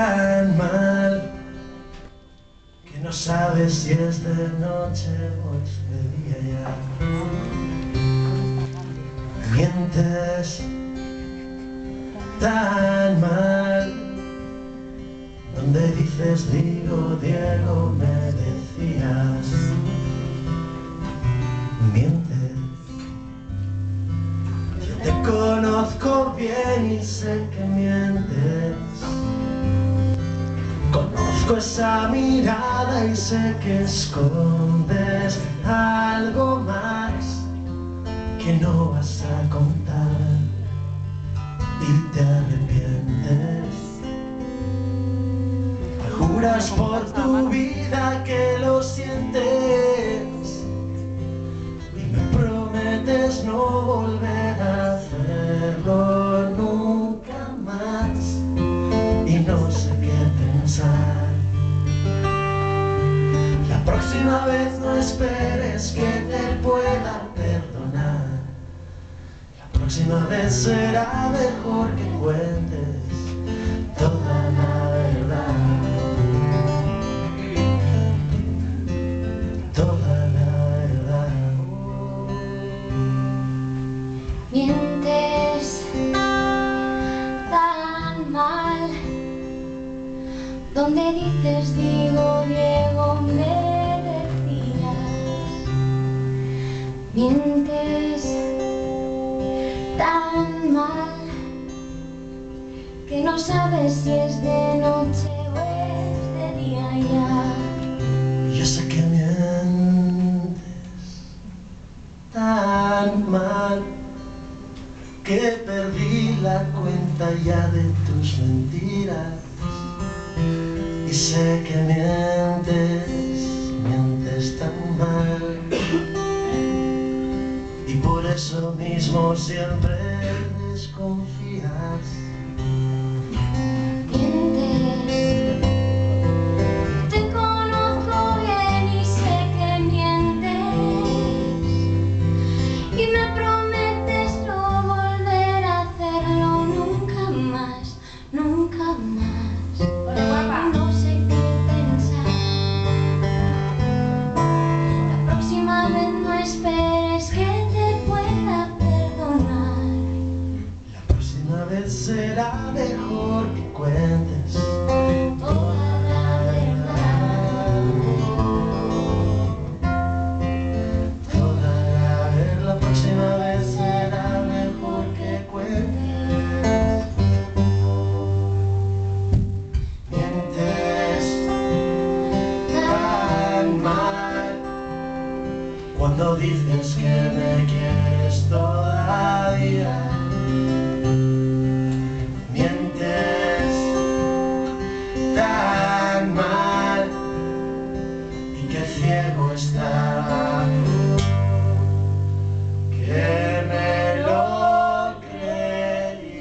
tan mal que no sabes si es de noche o es de día ya. Mientes tan mal donde dices digo Diego me decías mientes. Yo te conozco bien y sé que mientes. Esa mirada y sé que escondes algo más que no vas a contar y te arrepientes. Juras por tu vida que lo sientes y me prometes no volver a hacerlo nunca más y no sé qué pensar. Próxima vez no esperes que te pueda perdonar. La próxima vez será mejor que cuentes toda la verdad. Toda la verdad. Mientes tan mal Donde dices digo Diego Mientes tan mal Que no sabes si es de noche o es de día ya Yo sé que mientes tan mal que perdí la cuenta ya de tus mentiras. Y sé que mientes, siempre desconfías. Mientes, te conozco bien y sé que mientes y me prometes no volver a hacerlo nunca más, nunca más. No sé qué pensar. La próxima vez no esperes que te será mejor que cuentes Toda la verdad. Toda la vez, la próxima vez será mejor que cuentes. Mientes tan mal cuando dices que me quieres todavía. Que ciego estaba que me lo creía.